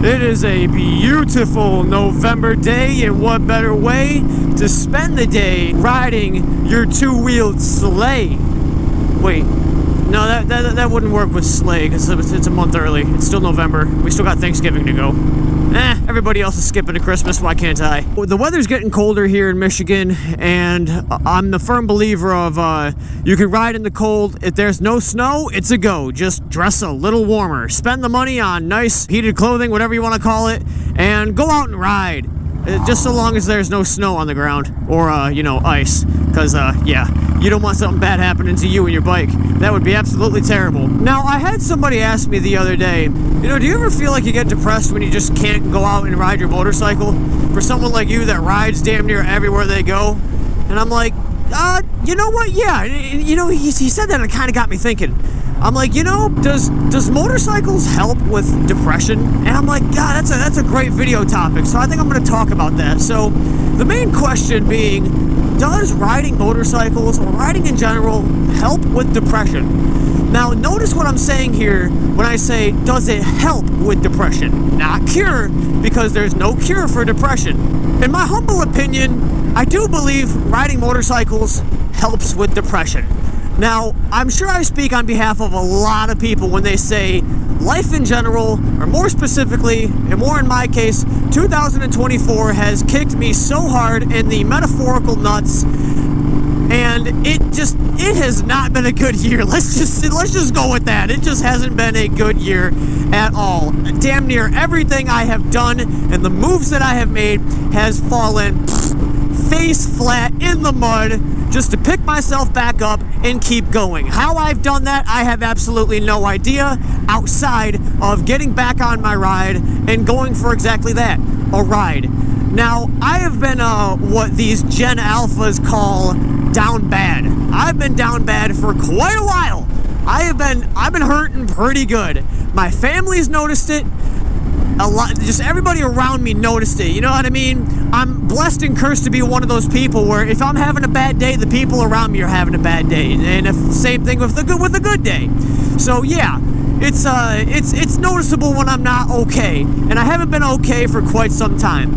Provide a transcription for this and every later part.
It is a beautiful November day, and what better way to spend the day riding your two-wheeled sleigh? Wait, no, that, that, that wouldn't work with sleigh because it's a month early. It's still November. We still got Thanksgiving to go. Eh, everybody else is skipping to Christmas. Why can't I? The weather's getting colder here in Michigan, and I'm the firm believer of uh, you can ride in the cold. If there's no snow, it's a go. Just dress a little warmer. Spend the money on nice heated clothing, whatever you want to call it, and go out and ride. Uh, just so long as there's no snow on the ground or, uh, you know, ice. Because, uh, yeah, you don't want something bad happening to you and your bike. That would be absolutely terrible. Now, I had somebody ask me the other day, you know, do you ever feel like you get depressed when you just can't go out and ride your motorcycle? For someone like you that rides damn near everywhere they go? And I'm like, uh, you know what? Yeah, you know, he, he said that and it kind of got me thinking. I'm like, you know, does does motorcycles help with depression? And I'm like, God, that's a that's a great video topic. So I think I'm going to talk about that. So the main question being, does riding motorcycles or riding in general help with depression? Now, notice what I'm saying here when I say, does it help with depression? Not cure, because there's no cure for depression. In my humble opinion, I do believe riding motorcycles helps with depression. Now, I'm sure I speak on behalf of a lot of people when they say life in general, or more specifically, and more in my case, 2024 has kicked me so hard in the metaphorical nuts and it just it has not been a good year. Let's just let's just go with that. It just hasn't been a good year at all. Damn near everything I have done and the moves that I have made has fallen face flat in the mud just to pick myself back up and keep going. How I've done that, I have absolutely no idea outside of getting back on my ride and going for exactly that, a ride. Now, I have been uh, what these Gen Alphas call down bad. I've been down bad for quite a while. I have been I've been hurting pretty good. My family's noticed it a lot just everybody around me noticed it you know what i mean? I'm blessed and cursed to be one of those people where if i'm having a bad day the people around me are having a bad day and if same thing with the good with a good day. So yeah it's uh it's it's noticeable when i'm not okay and i haven't been okay for quite some time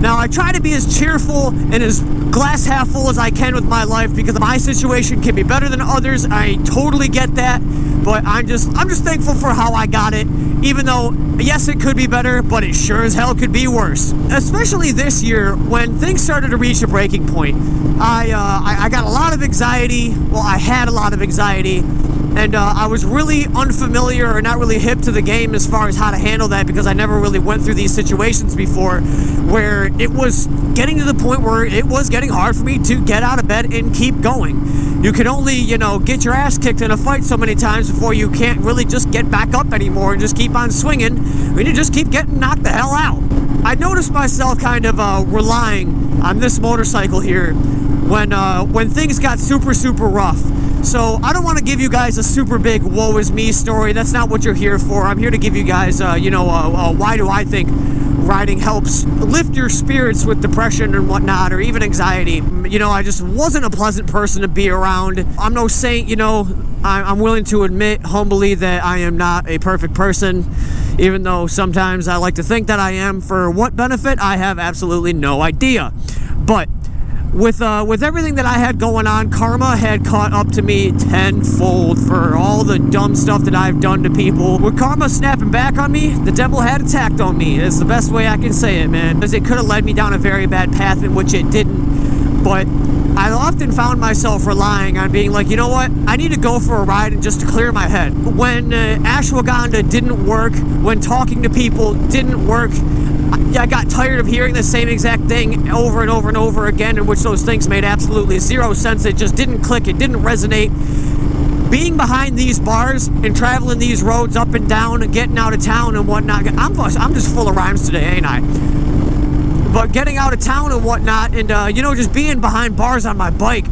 now i try to be as cheerful and as glass half full as i can with my life because my situation can be better than others. I totally get that but i'm just i'm just thankful for how i got it even though yes it could be better but it sure as hell could be worse. Especially this year when things started to reach a breaking point. I uh, I, I got a lot of anxiety. Well i had a lot of anxiety and uh, I was really unfamiliar or not really hip to the game as far as how to handle that because I never really went through these situations before where it was getting to the point where it was getting hard for me to get out of bed and keep going. You can only, you know, get your ass kicked in a fight so many times before you can't really just get back up anymore and just keep on swinging and you just keep getting knocked the hell out. I noticed myself kind of uh, relying on this motorcycle here when uh, when things got super super rough. So I don't want to give you guys a super big woe is me story. That's not what you're here for. I'm here to give you guys, uh, you know, uh, uh, why do I think riding helps lift your spirits with depression and whatnot, or even anxiety. You know, I just wasn't a pleasant person to be around. I'm no saint, you know. I'm willing to admit humbly that I am not a perfect person, even though sometimes I like to think that I am. For what benefit, I have absolutely no idea. But with uh, with everything that I had going on, karma had caught up to me tenfold for all the dumb stuff that I've done to people. With karma snapping back on me, the devil had attacked on me. It's the best way I can say it, man. Because it could have led me down a very bad path in which it didn't. But I often found myself relying on being like, you know what? I need to go for a ride and just to clear my head. When uh, ashwagandha didn't work, when talking to people didn't work, I got tired of hearing the same exact thing over and over and over again, in which those things made absolutely zero sense. It just didn't click, it didn't resonate. Being behind these bars and traveling these roads up and down and getting out of town and whatnot, I'm, I'm just full of rhymes today, ain't I? But getting out of town and whatnot, and uh, you know, just being behind bars on my bike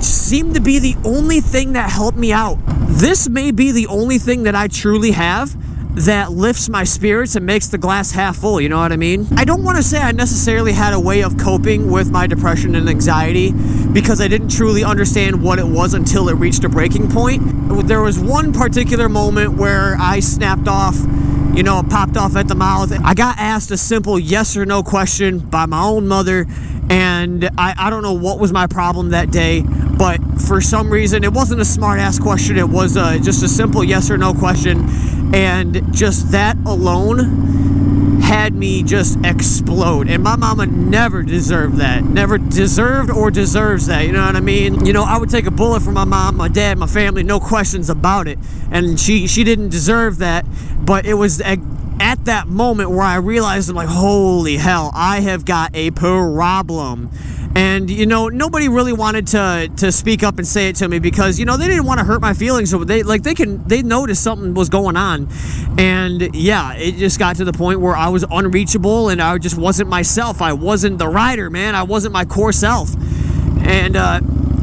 seemed to be the only thing that helped me out. This may be the only thing that I truly have that lifts my spirits and makes the glass half full, you know what I mean? I don't want to say I necessarily had a way of coping with my depression and anxiety because I didn't truly understand what it was until it reached a breaking point. There was one particular moment where I snapped off you know, popped off at the mouth. I got asked a simple yes or no question by my own mother, and I, I don't know what was my problem that day, but for some reason, it wasn't a smart ass question. It was uh, just a simple yes or no question, and just that alone had me just explode. And my mama never deserved that. Never deserved or deserves that. You know what I mean? You know, I would take a bullet for my mom, my dad, my family, no questions about it. And she she didn't deserve that, but it was at that moment where I realized I'm like, holy hell, I have got a problem. And you know, nobody really wanted to to speak up and say it to me because you know they didn't want to hurt my feelings. So they like they can they noticed something was going on, and yeah, it just got to the point where I was unreachable and I just wasn't myself. I wasn't the rider, man. I wasn't my core self, and. uh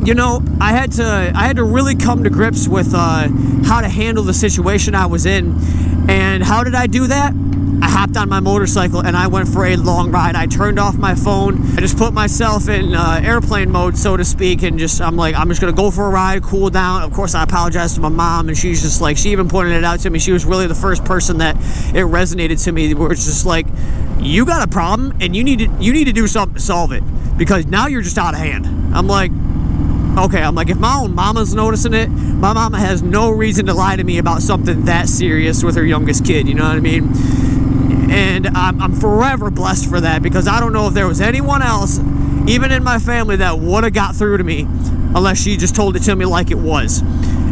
you know, I had to I had to really come to grips with uh, how to handle the situation I was in, and how did I do that? I hopped on my motorcycle and I went for a long ride. I turned off my phone. I just put myself in uh, airplane mode, so to speak, and just I'm like, I'm just gonna go for a ride, cool down. Of course, I apologized to my mom, and she's just like, she even pointed it out to me. She was really the first person that it resonated to me, where it's just like, you got a problem and you need to you need to do something to solve it because now you're just out of hand. I'm like, okay, I'm like, if my own mama's noticing it, my mama has no reason to lie to me about something that serious with her youngest kid. You know what I mean? And I'm, I'm forever blessed for that because I don't know if there was anyone else, even in my family, that would have got through to me unless she just told it to me like it was.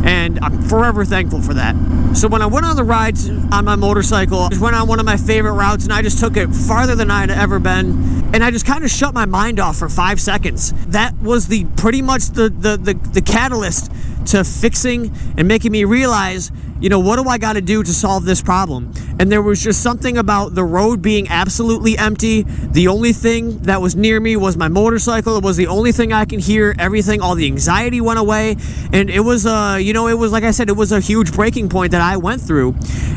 And I'm forever thankful for that. So when I went on the rides on my motorcycle, I just went on one of my favorite routes and I just took it farther than I had ever been. And I just kind of shut my mind off for five seconds. That was the pretty much the the, the, the catalyst to fixing and making me realize you know, what do I got to do to solve this problem? And there was just something about the road being absolutely empty. The only thing that was near me was my motorcycle. It was the only thing I can hear. Everything, all the anxiety went away. And it was, uh, you know, it was, like I said, it was a huge breaking point that I went through.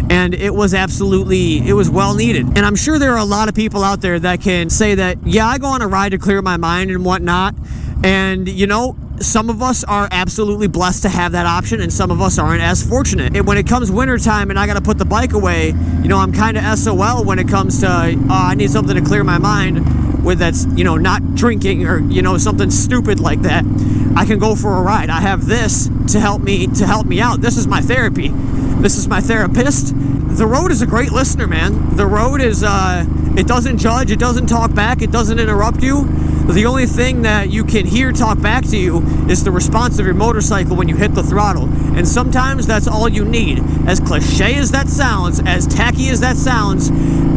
And it was absolutely, it was well needed. And I'm sure there are a lot of people out there that can say that, yeah, I go on a ride to clear my mind and whatnot. And, you know, some of us are absolutely blessed to have that option and some of us aren't as fortunate. And when it comes wintertime and I got to put the bike away, you know, I'm kind of SOL when it comes to, uh, I need something to clear my mind with that's, you know, not drinking or, you know, something stupid like that. I can go for a ride. I have this to help me, to help me out. This is my therapy. This is my therapist. The road is a great listener, man. The road is, uh, it doesn't judge, it doesn't talk back, it doesn't interrupt you the only thing that you can hear talk back to you is the response of your motorcycle when you hit the throttle. And sometimes that's all you need. As cliche as that sounds, as tacky as that sounds,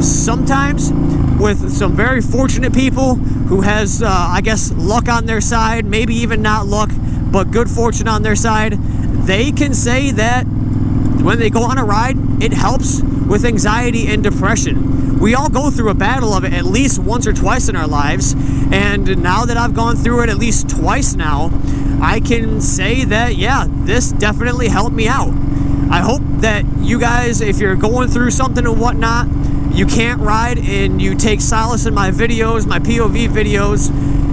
sometimes with some very fortunate people who has, uh, I guess, luck on their side, maybe even not luck, but good fortune on their side, they can say that when they go on a ride, it helps with anxiety and depression. We all go through a battle of it at least once or twice in our lives, and now that I've gone through it at least twice now, I can say that, yeah, this definitely helped me out. I hope that you guys, if you're going through something and whatnot, you can't ride and you take solace in my videos, my POV videos,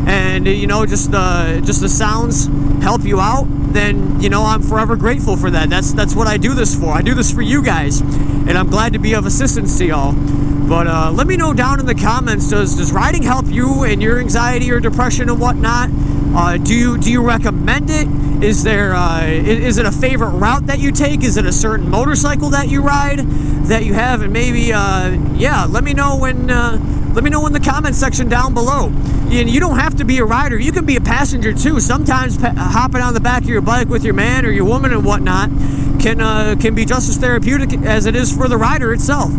and you know just the just the sounds help you out then you know I'm forever grateful for that. That's that's what I do this for. I do this for you guys and I'm glad to be of assistance to y'all. But uh, let me know down in the comments does does riding help you in your anxiety or depression and whatnot? Uh, do you do you recommend it? Is there uh, is it a favorite route that you take? Is it a certain motorcycle that you ride that you have? And maybe uh, yeah let me know when uh, let me know in the comment section down below. And you don't have to be a rider. You can be a passenger too. Sometimes hopping on the back of your bike with your man or your woman and whatnot can uh, can be just as therapeutic as it is for the rider itself.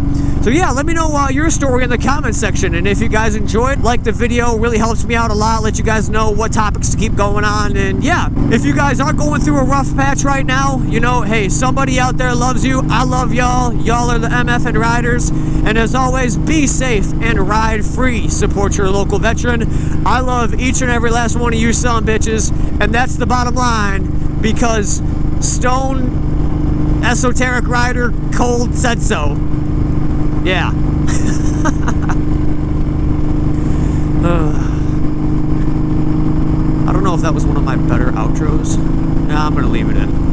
So yeah, let me know uh, your story in the comment section. And if you guys enjoyed, like the video, really helps me out a lot. Let you guys know what topics to keep going on. And yeah, if you guys are going through a rough patch right now, you know, hey, somebody out there loves you. I love y'all. Y'all are the MF and riders. And as always, be safe and ride free. Support your local veteran. I love each and every last one of you son bitches. And that's the bottom line because Stone Esoteric Rider Cold said so. Yeah. uh, I don't know if that was one of my better outros. Nah, I'm to leave it in.